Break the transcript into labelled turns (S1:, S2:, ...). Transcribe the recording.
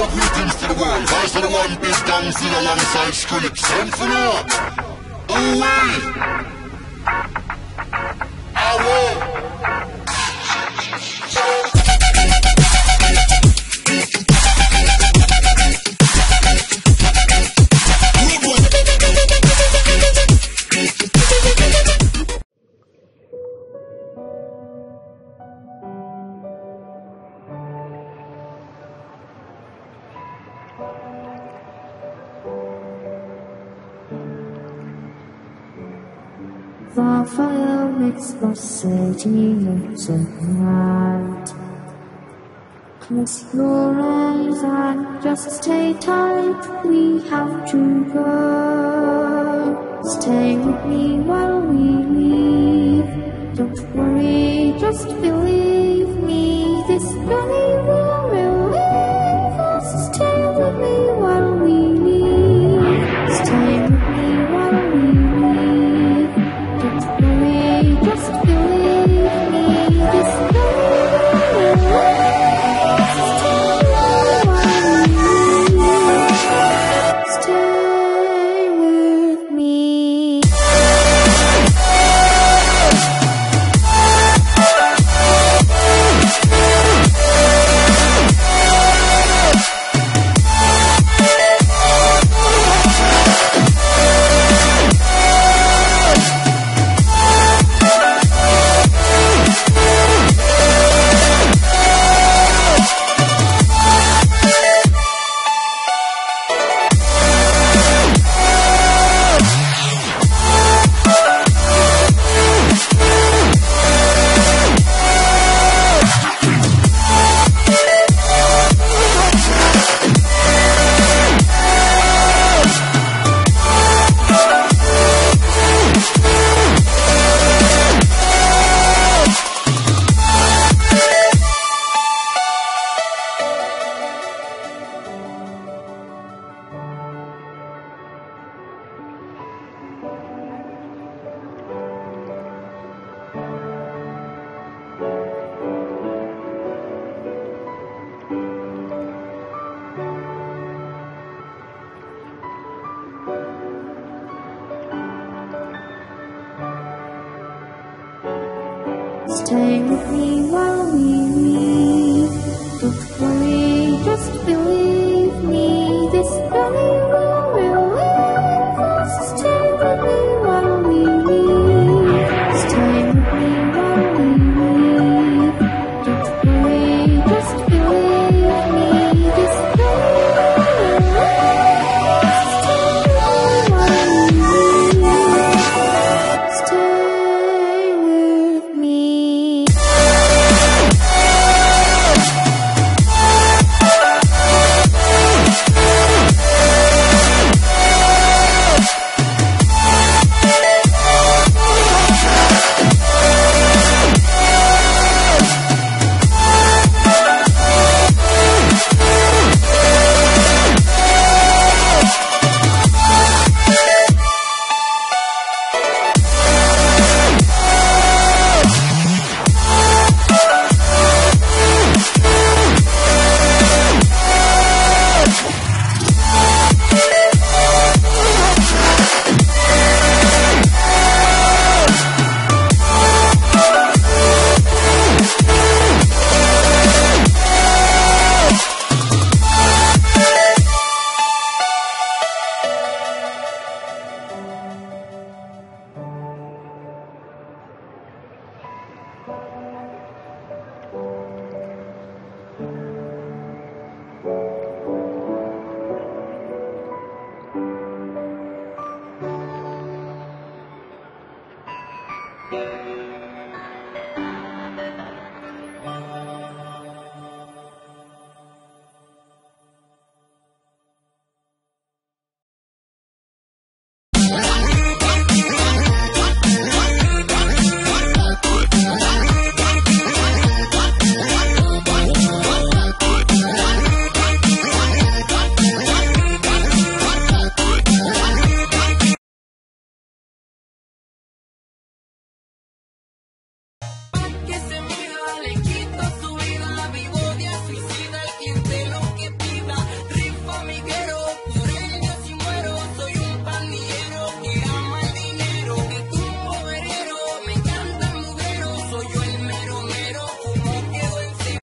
S1: out new to the world. Voice of
S2: the one, big dance in alongside Skrillex. Symphony! Away! Fire makes the city looks bright. Close your eyes and just stay tight. We have to go. Stay with me while we leave. Don't worry, just believe Stay with me while we